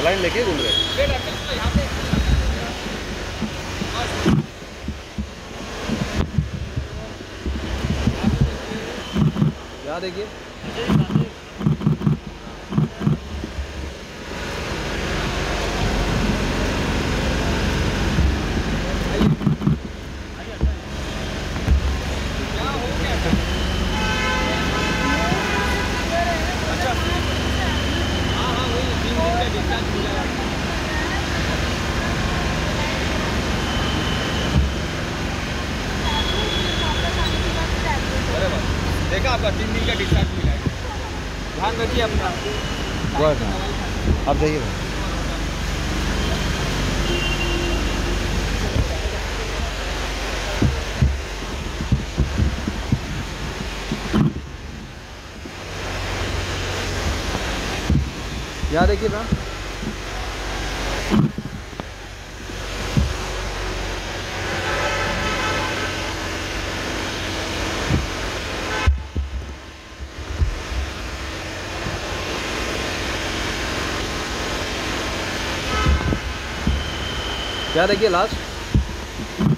Saline लेके घूम रहे यहाँ देखिए। देखा आपका तीन दिन का डिस्चार्ज मिला है। ध्यान रखिए अपना। बस। आप जाइए यहाँ देखिए ना। क्या देखिए लास्ट?